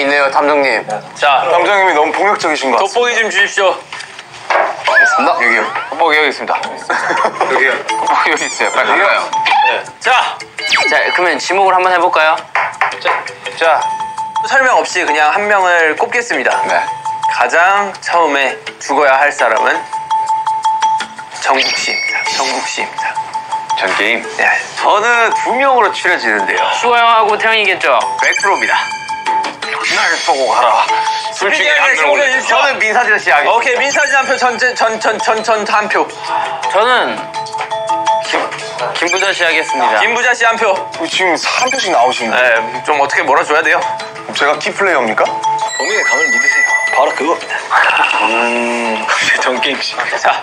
감이 있네요, 탐정님. 자, 탐정님이 너무 폭력적이신 것 같아요. 돋보기 좀 주십시오. 알겠습니다. 여기요. 돋보기 여기 있습니다. 여기요. 돋보기 여기 있어요. 빨리 가요. 자, 자, 그러면 지목을 한번 해볼까요? 자, 설명 없이 그냥 한 명을 꼽겠습니다. 네. 가장 처음에 죽어야 할 사람은 정국 씨입니다. 정국 씨입니다. 전 게임. 네. 저는 두 명으로 추려지는데요. 슈가 형하고 태형이겠죠? 100%입니다. 날 쏘고 가라. 솔직히 스피디하게 안 소개해 들어오죠. 주십시오. 저는 민사진 씨 하겠습니다. 오케이 민사진 한 표, 전전 전전전 한 표. 저는 김, 김부자 씨 하겠습니다. 김부자 씨 한 표. 어, 지금 3표씩 나오시는데 네, 좀 어떻게 몰아줘야 돼요. 제가 키플레이어입니까? 본인의 감을 믿으세요. 바로 그겁니다. 음... 전게임 씨. 자,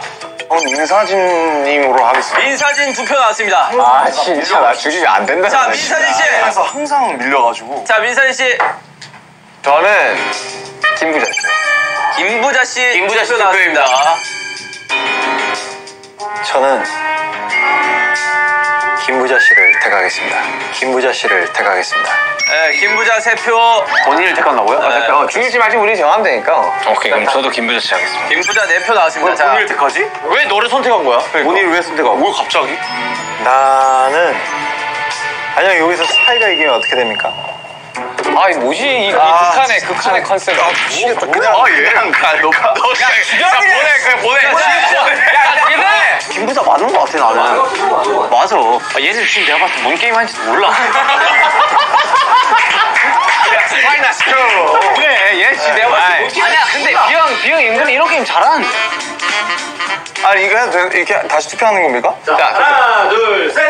어, 민사진님으로 하겠습니다. 민사진 두 표 나왔습니다. 아 진짜 나 죽이면 안 된다. 자, 민사진 씨. 그래서 항상 밀려가지고. 자, 민사진 씨, 저는 김부자 씨. 김부자 씨, 김부자 씨 나왔습니다. 저는 김부자 씨를 택하겠습니다. 김부자 씨를 택하겠습니다. 네, 김부자 세 표, 본인을 택한다고요? 네. 어, 죽일지 말지 우리 정하면 되니까. 오케이, 그럼 저도 김부자 씨 하겠습니다. 김부자 네표 나왔습니다. 자, 택하지? 왜 너를 선택한 거야? 본인을 왜 선택하고? 왜 갑자기? 나는 아니야 여기서 스파이가 이기면 어떻게 됩니까? 아이 뭐지 이, 이 아, 극한의 극한의 컨셉. 아, 미치겠다. 그냥 아 얘랑 가. 너, 너 그냥 보내 그냥 보내. 야 지금 김부자 맞는 거 같아 나는. 맞아. 아, 얘는 지금 내가 봤을 때 뭔 게임 하는지도 몰라. 그래 얘 지금 내가 봤을 게임 아니야 근데 뷔 형 뷔 형 은근히 이런 게임 잘하 는데. 아 이거 해도 돼? 이렇게 다시 투표하는 겁니까? 하나, 둘, 셋.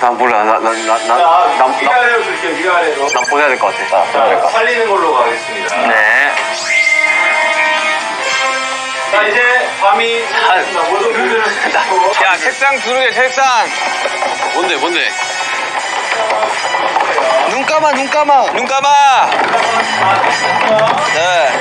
난 몰라 나나나나난 네가 아래로 줄게요. 네가 아래로. 난 보내야 될 것 같아. 자, 살리는 걸로 가겠습니다. 네. 자, 이제 밤이 지났습니다. 모든 분들은 고야 책상 두르게 책상. 뭔데 뭔데? 눈 감아, 눈 감아. 눈 감아. 네.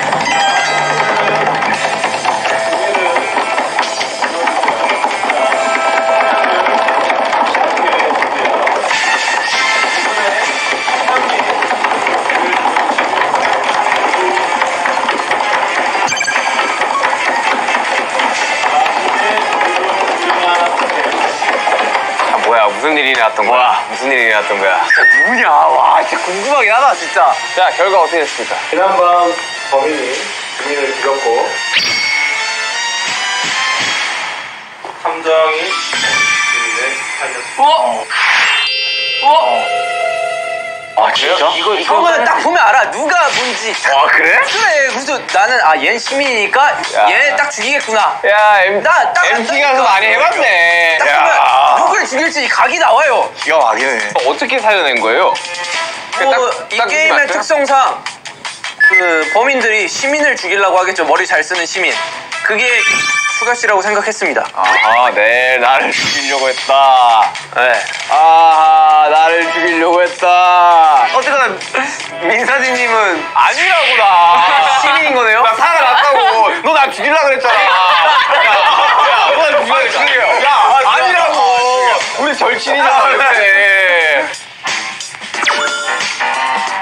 무슨 일이 났던 거야? 무슨 일이 났던 거야? 진짜 누구냐? 와 진짜 궁금하긴 하다 진짜. 자 결과 어떻게 됐습니까? 지난밤 범인이 주민을 죽였고 탐정이 주민을 살렸습니다. 어? 어? 아 진짜? 이거 형은 딱 보면 알아. 누가 뭔지. 아 그래? 그래, 그래서 나는 아, 얘는 시민이니까 야. 얘딱 죽이겠구나. 야 M 나, 딱 MT. 가서 많이 해봤네. 딱 야. 죽일지 각이 나와요. 기가 막히네. 어떻게 살려낸 거예요? 뭐, 딱- 이딱 게임의? 특성상 그 범인들이 시민을 죽이려고 하겠죠. 머리 잘 쓰는 시민. 그게 슈가 씨라고 생각했습니다. 아, 네, 나를 죽이려고 했다. 네. 아, 나를 죽이려고 했다. 어쨌거나 민사진님은 아니라고 나 시민인 거네요? 나 살아났다고. 너 나 죽이려고 그랬잖아. 야, 야, 너나 그랬잖아. 야. 우리 절친이잖아, 그때.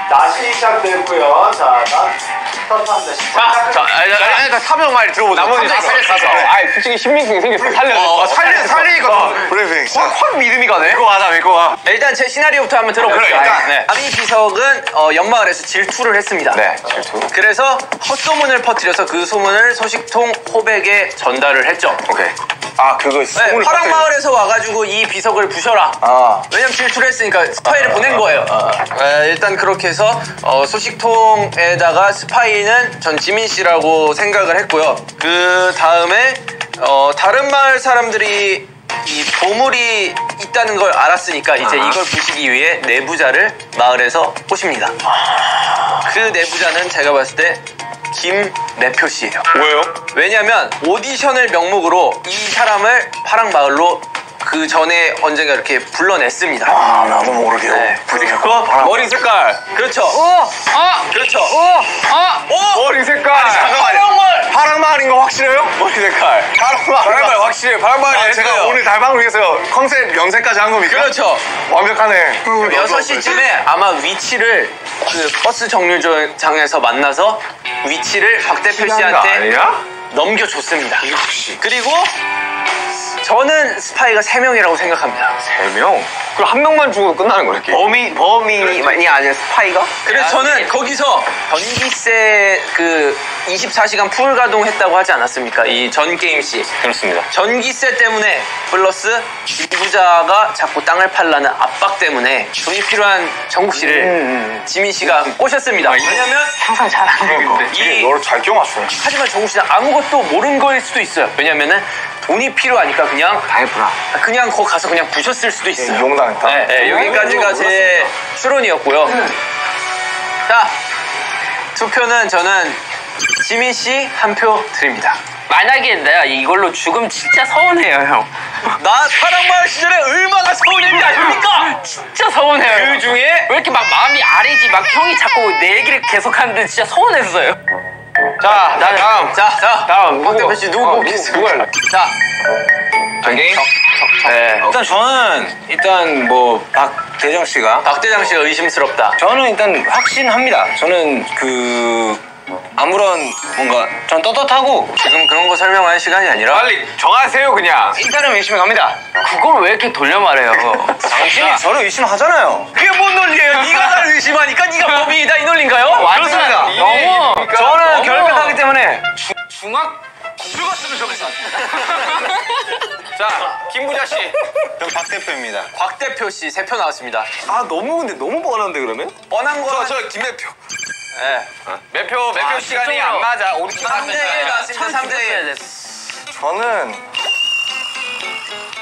낯이 시작됐고요. 자, 난 스타트합니다. 자, 자, 아니, 아니, 아니, 일단 사명 말 들어보자. 나머지 다 살렸어. 아니, 솔직히 신빙성이 생겼어. 살려. 어, 살려, 살리니까 더 브리핑. 확, 확 믿음이 가네. 믿고 가자, 믿고 가. 일단 제 시나리오부터 한번 들어볼게요. 그래, 일단, 네. 아미 비석은 어, 연마을에서 질투를 했습니다. 네, 질투. 그래서 헛소문을 퍼뜨려서 그 소문을 소식통 호백에 전달을 했죠. 오케이. 아 그거 네, 소문을 파랑 마을에서 와가지고 이 비석을 부셔라. 아. 왜냐면 질투를 했으니까 스파이를 보낸 거예요. 네, 일단 그렇게 해서 어, 소식통에다가 스파이는 전 지민 씨라고 생각을 했고요. 그 다음에 어, 다른 마을 사람들이 이 보물이 있다는 걸 알았으니까 이제 이걸 부시기 위해 내부자를 마을에서 꼬십니다. 그 내부자는 제가 봤을 때 김래표 씨예요. 왜요? 왜냐면 오디션을 명목으로 이 사람을 파랑마을로 그 전에 언젠가 이렇게 불러냈습니다. 아 나도 모르게. 네. 그리고 머리 색깔. 그렇죠. 어, 아, 그렇죠. 어, 아, 오! 머리 색깔. 잠깐만요. 파랑마을! 파랑마을인 거 확실해요? 머리 색깔. 파란발. 파란발 확실해. 파란발 아, 제가 오늘 달방을 위해서 컨셉 염색까지 한 겁니까? 그렇죠. 완벽하네. 6시쯤에 아마 위치를 그 버스 정류장에서 만나서 위치를 박대표 씨한테? 넘겨줬습니다. 역시. 그리고 저는 스파이가 3명이라고 생각합니다. 세 명? 그럼 한 명만 죽어도 끝나는 거야? 범인 범인이 아니라 스파이가? 그래서 저는 거기서 전기세 그 24시간 풀 가동했다고 하지 않았습니까? 이 전 게임 씨. 그렇습니다. 전기세 때문에 플러스 김부자가 자꾸 땅을 팔라는 압박 때문에 돈이 필요한 정국 씨를 지민 씨가 꼬셨습니다. 왜냐면 항상 잘하는 건데. 이 너를 잘 끼워 맞추네. 하지만 정국 씨는 아무것도 모르는 거일 수도 있어요. 왜냐면은 돈이 필요하니까 그냥 다 해보라. 그냥 거 가서 그냥 부셨을 수도 있어요. 이용당했다. 네, 네, 여기까지가 제 추론이었고요. 자, 투표는 저는 지민 씨 한 표 드립니다. 만약에 내가 이걸로 죽으면 진짜 서운해요, 형. 나 사랑마을 시절에 얼마나 서운했는지 아십니까? 진짜 서운해요. 그 중에 왜 이렇게 막 마음이 아리지? 막 형이 자꾸 내 얘기를 계속 하는데 진짜 서운했어요. 자, 나 다음. 자, 자, 다음 박대표 씨 누구 어, 뽑겠어요? 누구 할래? 자, 전개인? 네. 일단 저는 일단 뭐 박대정 씨가 박대장 씨가 의심스럽다. 저는 일단 확신합니다. 저는 그 아무런 뭔가 전 떳떳하고 지금 그런 거 설명할 시간이 아니라 빨리 정하세요 그냥. 일단은 열심히 갑니다. 그걸 왜 이렇게 돌려 말해요? 당신이 저를 의심하잖아요. 그게 뭔 논리예요? 네가 나를 의심하니까 네가 범인이다 이 논리인가요? 그렇습니다. 너무 저는 너무- 결백하기 때문에 중학 죽었으면 좋겠어. 자, 김부자 씨. 전 박대표입니다. 곽 대표 씨 세 표 나왔습니다. 아 너무 근데 너무 뻔한데 그러면? 뻔한 거. 저 김대표. 네. 매표 매표 시간이 안 맞아. 우리 팀 3대 1 나왔습니다. 3대 1. 저는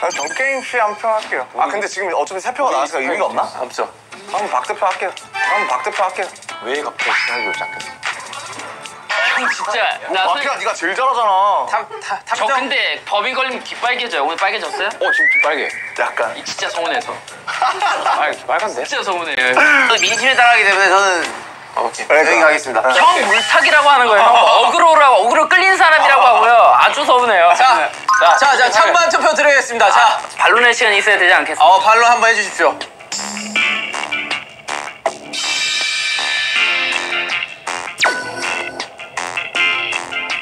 아, 전 게임 씨 한 표 할게요. 아 근데 지금 어차피 세 표가 나왔으니까 의미가 없나? 없죠. 한번 박 대표 할게요. 한번 박 대표 할게요. 왜 갑자기 시나리오를 시작했어? 형 진짜 나 솔직히 박이야 네가 제일 잘하잖아. 탐, 탐, 저 탐정. 근데 법인 걸리면 귀 빨개져요. 오늘 빨개졌어요? 어 지금 빨개. 약간 이 진짜 서운해서. 빨 빨간데? 진짜 서운해요. 민심에 따라하기 때문에 저는 오케이. 그러니까. 여기 가겠습니다. 형 물타기라고 하는 거예요. 형 어그로라고 어그로 끌린 사람이라고 하고요. 아주 서운해요. 자, 자, 자, 찬반 투표 드리겠습니다. 자, 반론의 시간이 있어야 되지 않겠어요? 어, 반론 한번 해주십시오.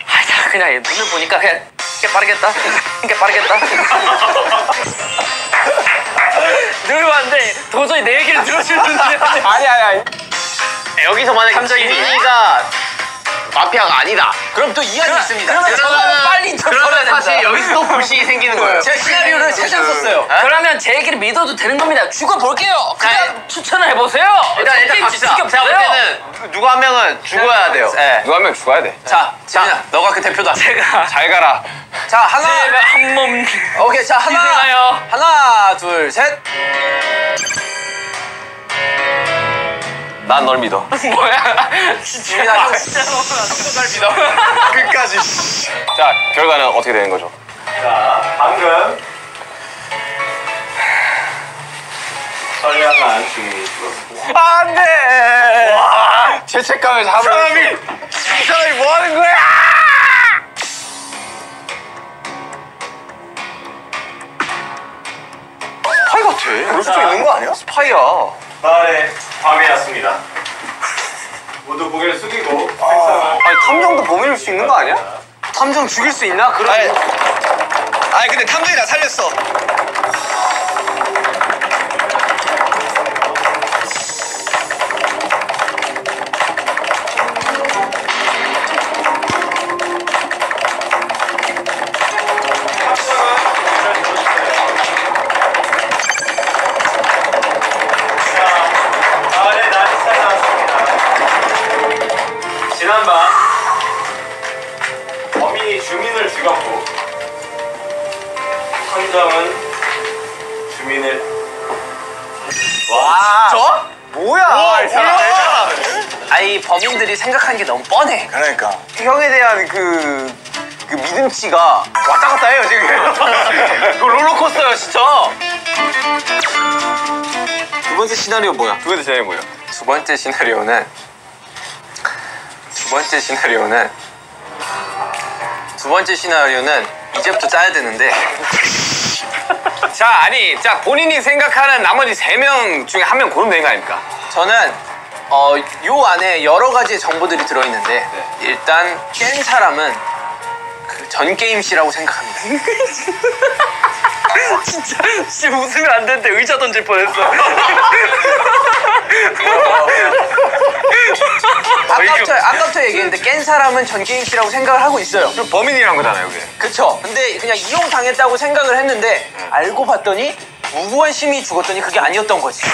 아, 자, 그냥 눈을 보니까 그냥 꽤 빠르겠다. 꽤 빠르겠다. 눈을 봤는데 도저히 내 얘기를 눈이 아니 아니 아니. 여기서 만약에 탐정이니? 지민이가 마피아가 아니다. 그럼 또 이한이 있습니다. 그러면 저는 빨리 좀 그러면. 사실 여기서 또 불씨이 생기는 거예요. 제가 시나리오를 세장 썼어요. 그러면 제 얘기를 믿어도 되는 겁니다. 죽어볼게요. 그냥 추천을 해보세요. 일단 일단 갑시다. 제가 볼 때는 누구 한 명은 죽어야 돼요. 네. 누가 한 명 죽어야 돼. 자, 지민아, 너가 그 대표다. 제가 잘 가라. 자, 하나. 한몸 오케이, 자 하나. 하나, 둘, 셋. 난 널 믿어. 뭐야? 진짜 정말 믿어. 끝까지. 자 결과는 어떻게 되는 거죠? 자, 방금 선량한 죽었습니다. 안돼. 와 죄책감을 잡을. 사람이 이 사람이 뭐 하는 거야? 스파이 같아. 그럴 수도 있는 거 아니야? 스파이야. 마을에 밤이 왔습니다. 모두 고개를 숙이고 색상을 아니 탐정도 범인일 수 있는 거 아니야? 탐정 죽일 수 있나? 그런. 아니, 아니 근데 탐정이 나 살렸어. 생각하는 게 너무 뻔해. 그러니까. 형에 대한 그, 그 믿음치가 왔다 갔다 해요, 지금. 그 롤러코스터야, 진짜. 두 번째 시나리오 뭐야? 두 번째 시나리오 뭐야? 두 번째 시나리오는 두 번째 시나리오는 두 번째 시나리오는 이제부터 짜야 되는데 자 아니 자 본인이 생각하는 나머지 세 명 중에 한 명 고르면 되는 거 아닙니까? 저는 어, 요 안에 여러 가지의 정보들이 들어있는데 일단 깬 사람은 그 전 게임 씨라고 생각합니다. 진짜 진짜 웃으면 안 되는데 의자 던질 뻔했어. 아까부터 아까부터 얘기했는데 깬 사람은 전 게임 씨라고 생각을 하고 있어요. 그 범인이란 거잖아요 그게. 그쵸? 근데 그냥 이용 당했다고 생각을 했는데 알고 봤더니 무고한 시민이 죽었더니 그게 아니었던 거지.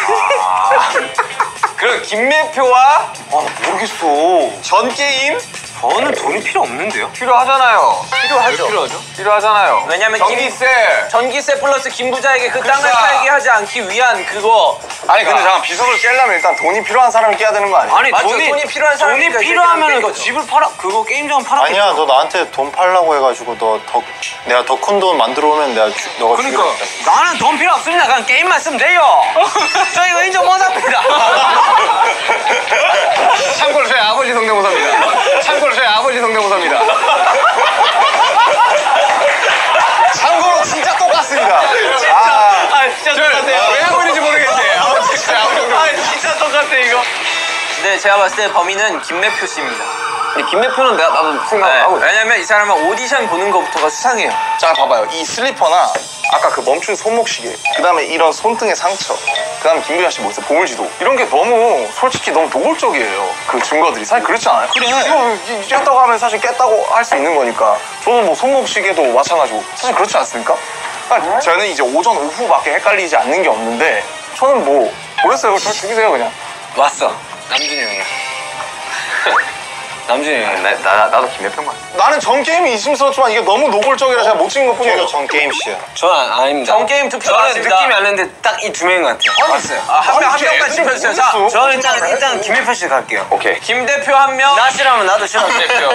그럼 김매표와 아 모르겠어. 전 게임 저는 돈이 필요 없는데요? 필요하잖아요. 필요하죠. 필요하죠? 필요하잖아요. 왜냐면 전기세. 전기세 플러스 김 부자에게 그 땅을. 팔게 하지 않기 위한 그거 아니 근데 잠깐 비석을 깨려면 일단 돈이 필요한 사람을 깨야 되는 거 아니야? 아니 맞죠, 돈이 돈이 필요한 사람이니까 돈이 필요하면 거죠. 집을 팔아 그거 게임장 팔아. 아니야 너 나한테 돈 팔라고 해가지고 너 더 내가 더 큰 돈 만들어 오면 내가 주, 너가 그러니까 주겠다. 나는 돈 필요 없습니다. 그냥 게임만 쓰면 돼요. 저 이거 인정 못합니다. 참고로 저희 아버지 성대모사입니다. 참고로 저희 아버지 성대모사입니다. 참고로 진짜 똑같습니다. 아, 아 진짜 똑같아요. 왜 아버지인지 모르겠네. 아버지 진짜 아버지. 아 진짜 똑같아 이거. 근데 제가 봤을 때 범인은 김매표 씨입니다. 김매표는 내가 나도 네, 생각하고 있어. 왜냐면 이 사람은 오디션 보는 것부터가 수상해요. 자 봐봐요. 이 슬리퍼나 아까 그 멈춘 손목 시계, 그 다음에 이런 손등의 상처, 그 다음에 김구자 씨 뭐있어 보물지도 이런 게 너무 솔직히 너무 노골적이에요. 그 증거들이 사실 그렇지 않아요? 그래. 이거 이- 깼다고 하면 사실 깼다고 할 수 있는 거니까. 저도 뭐 손목 시계도 마찬가지고 사실 그렇지 않습니까? 그러니까 저는 이제 오전 오후밖에 헷갈리지 않는 게 없는데 저는 뭐 모르겠어요. 저 죽이세요 그냥. 왔어. 남준이 형이야. 남준이. 나, 나, 나도 같아. 나는 전 게임이 의심스럽지만 이게 너무 노골적이라 제가 못 찍은 것 뿐이에요. 저도 전 게임 씨야. 저는 아닙니다. 전 게임 투표 저는. 느낌이 안 났는데 딱 이 두 명인 것 같아요. 맞어요. 아, 한 명한 아니, 명만 애들이 짚어주세요. 자. 저는 일단 일단 김혜표 씨 갈게요. 오케이. 김 대표 한 명. 나 싫으면 나도 싫어. 김매표.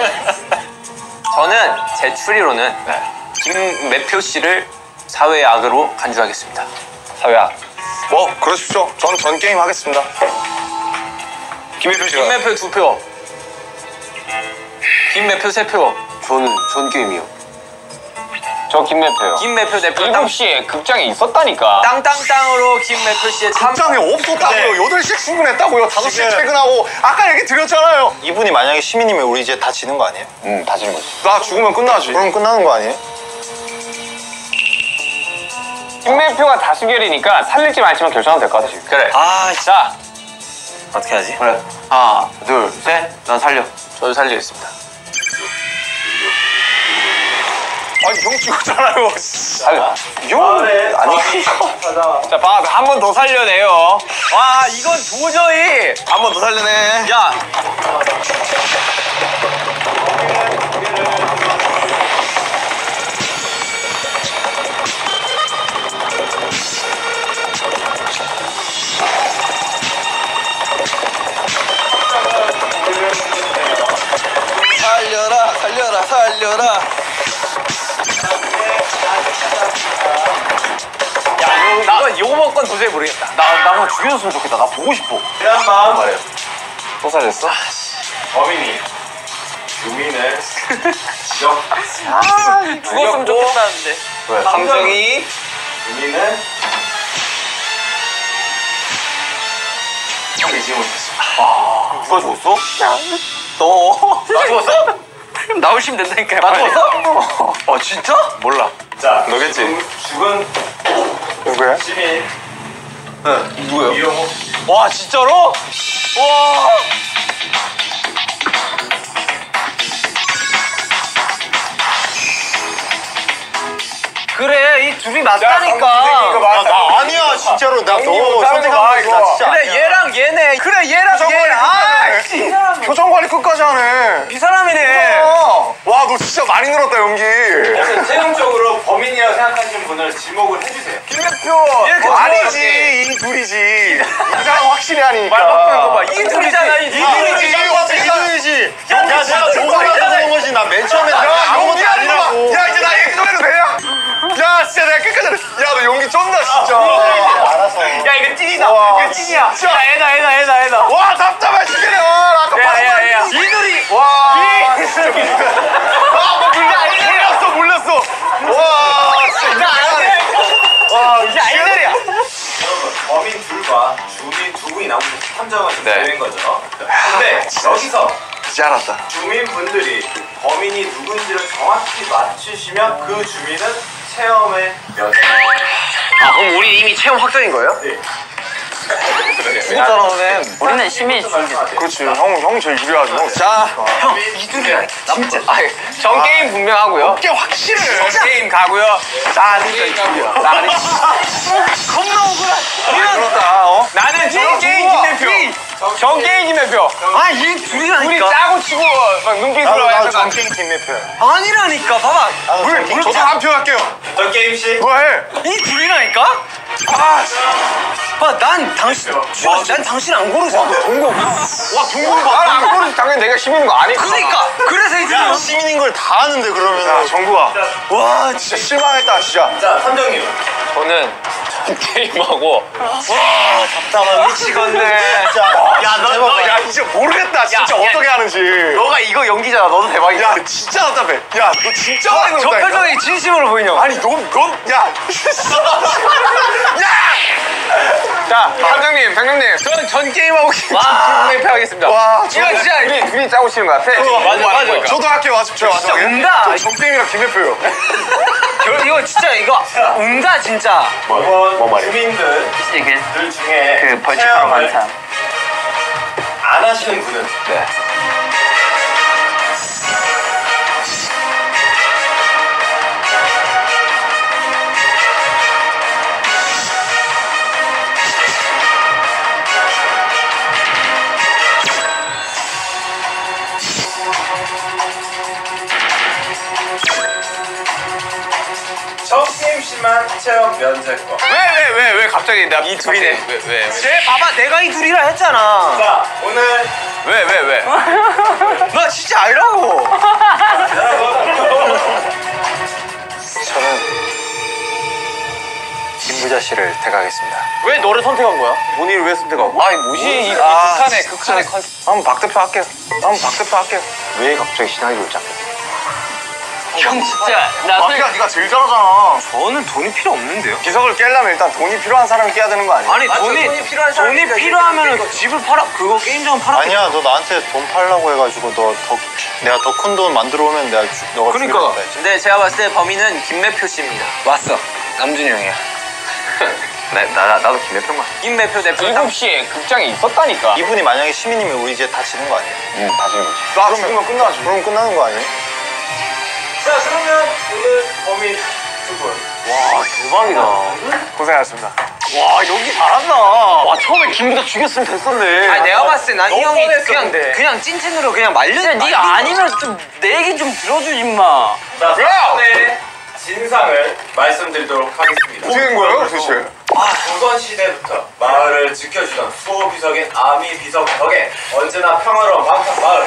저는 제 추리로는 김매표 씨를 사회의 악으로 간주하겠습니다. 사회야. 뭐 그러십시오. 전전 게임 하겠습니다. 김매표 씨가. 김매표 두 표. 김매표 세 표. 저는 전 게임이요. 저 김매표요. 김매표 네 표. 땅, 7시에 극장에 있었다니까. 땅땅땅으로 김매표 씨의 참. 극장에 없었다고요. 네. 8시에 출근했다고요. 5시에 지금- 퇴근하고 아까 얘기 드렸잖아요. 이분이 만약에 시민이면 우리 이제 다 지는 거 아니에요? 응, 다지는 거지. 나 죽으면 끝나지. 그럼 끝나는 거 아니에요? 김매표가 다수결이니까 살릴지 말지만 결정하면 될 것 같아, 지금. 그래. 아 자, 어떻게 하지? 그래. 하나, 둘, 셋. 난 살려. 저도 살리겠습니다. 아니 형 죽었잖아요. 살려. 형 아니 자, 봐. 한번 더 살려내요. 와 이건 도저히 한 번 더 살려내. 야 살려라 살려라 살려라. 건 도저히 모르겠다. 나 나만 죽여줬으면 좋겠다. 나 보고 싶어. 대한 마음 말이야. 또 살렸어? 범인이 유민을 지적. 죽었으면 좋겠다는데. 왜? 유민은 되지 못했어. 누가 죽었어? 너. 나 죽었어? 나오시면 된다니까요. 나 죽었어? 어 진짜? 몰라. 자, 너겠지? 죽은- 죽은 누구야? 시민 누구요? 이영호 와 진짜로? 와. 그래 이 둘이 맞다니까. 아, 나 아니야 진짜로 나너 선택한 거지 나 진짜 그래 아니야. 얘랑 얘네. 그래 얘랑 얘. 아. 표정 관리 끝까지 하네. 이 사람이네. 와 너 진짜 많이 늘었다 연기. 최종적으로 범인이라고 생각하시는 분을 지목을 해주세요. 김대표 이렇게 아니지 이 둘이지. 이 사람 확실히 아니니까. 말 바꾸는 거 봐. 이 둘이잖아 이 둘이. 이들이지 야 내가 조사를 하는 거지 나 맨 처음에 야, 아무것도. 아니라고 야, 이제 나 얘기 좀 해도 되냐? 야 진짜 내가 끝까지 야너 용기 쩐다 아, 진짜. 알았어. 야 이거 찐이다. 이거 찐이야. 진짜. 야 애다 애다 애다 애다 와 답답해 죽겠네 아, 와 아까 봤어 이들이 와 진짜 와뭐 몰라. 아, 몰랐어 몰랐어. 와 진짜. 이제 알았네 와 이제 아이들이야. 어민 둘과 주민 두 분이 나오는 함정은 네. 되는 거죠. 근데 네. 여기서 이제 알았다. 주민분들이 범인이 누군지를 정확히 맞추시면 그 주민은 체험의 몇 아 그럼 우리 이미 체험 확정인 거예요? 죽었잖아, 우리는 시민이 죽는 그렇지. 형, 형 제일 유리하죠. 자, 형 이들이야. 진짜. 아니, 전 게임 분명하고요. 꽤 확실해. 전 게임 가고요. 나 진짜 이쪽이야. 나 아니. 겁나 억울하. 그렇다, 어? 나는 전 게임 김대표. 전 게임 김대표. 아이 둘이라니까. 둘이 짜고 치고 막 눈빛으로 나도, 나도 전갱 김매표야. 아니라니까 봐봐. 물. 물 저도 짜. 한표 할게요. 전 게임 씨. 뭐 해? 이 둘이라니까? 아, 봐, 난 당신, 와, 난 당신 안 고르잖아. 동고. 와 동공 나안 고르지 당연히 내가 시민인 거 아니까. 그러니까, 그래서 이 둘이. 시민인 걸 다 아는데 그러면 야, 정국아. 와, 진짜 실망했다, 진짜. 자 탐정님. 저는 게임하고 답답한 미치겠네. 야, 너, 너, 야, 이제 모르겠다, 진짜 야, 야. 어떻게 하는지. 너가 이거 연기잖아. 너도 대박이야. 야, 진짜 답답해. 야, 너 진짜 많이 저. 표정이 진심으로 보이냐고. 아니, 넌, 넌, 야. 자, 방장님, 방장님. 저는 전 게임하고 김대표 하겠습니다. 와, 이거 진짜 우리 둘이 짜고 치는 거 같아. 맞아, 맞아. 저도 할게요? 제가 진짜. 운다. 저 정땡이랑 김매표요. 결- 이거 진짜 이거 운다 진짜. 이번 주민들 이게 들 중에 그 벌칙하러 간 사람. 안 하시는 분은 네. 면제권. 왜, 왜, 왜, 왜 갑자기 나이 둘이네. 왜, 왜, 왜, 쟤 봐봐 내가 이 둘이라 했잖아. 자 오늘 왜, 왜, 왜? 나 진짜 아니라고. 저는 김부자 씨를 택하겠습니다. 왜 너를 선택한 거야? 본인을 왜 선택하고? 아니, 뭐지? 이 아, 극한의, 진짜. 극한의 컨셉. 한번 박 대표 할게요. 한번 박 대표 할게요. 왜 갑자기 시나리오를 짰어? 형 진짜 나 마피아 네가 제일 잘하잖아. 저는 돈이 필요 없는데요. 기석을 깨려면 일단 돈이 필요한 사람이 깨야 되는 거 아니야? 아니 돈이 돈이 필요한 사람이 돈이 필요하면 집을 팔아 그거 게임장 팔아. 아니야, 너 나한테 돈 팔라고 해가지고 너 더 내가 더 큰 돈 만들어 오면 내가 주, 너가 그러니까. 근데 제가 봤을 때 범인은 김매표 씨입니다. 왔어. 남준이 형이야. 나, 나, 나, 나도 김대표만. 김매표 대표. 7시에 극장에 있었다니까. 이분이 만약에 시민이면 우리 이제 다 지는 거 아니야? 응, 다시는 거지. 나 죽으면 끝나지. 그럼 끝나는 거 아니에 와, 대박이다. 고생하셨습니다. 와, 연기 잘한다. 와, 처음에 김부자 죽였으면 됐었네. 아니 내가 봤을 때 난 이 너무 형이 뻔했었는데. 그냥 그냥 찐텐으로 그냥 말려. 진짜 네가 아니면 좀 내 얘기 좀 들어주지 마. 자 사건의 진상을 말씀드리도록 하겠습니다. 어떻게 된 거예요, 도대체? 조선 시대부터 마을을 지켜주던 수호 비석인 아미 비석 덕에 언제나 평화로운 방탄 마을.